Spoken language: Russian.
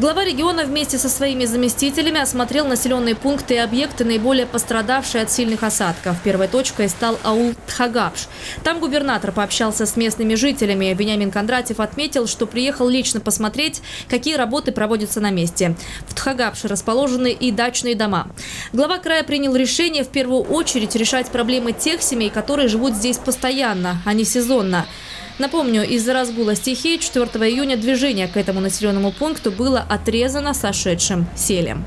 Глава региона вместе со своими заместителями осмотрел населенные пункты и объекты, наиболее пострадавшие от сильных осадков. Первой точкой стал аул Тхагапш. Там губернатор пообщался с местными жителями. Вениамин Кондратьев отметил, что приехал лично посмотреть, какие работы проводятся на месте. В Тхагапше расположены и дачные дома. Глава края принял решение в первую очередь решать проблемы тех семей, которые живут здесь постоянно, а не сезонно. Напомню, из-за разгула стихии 4 июня движение к этому населенному пункту было отрезано сошедшим селем.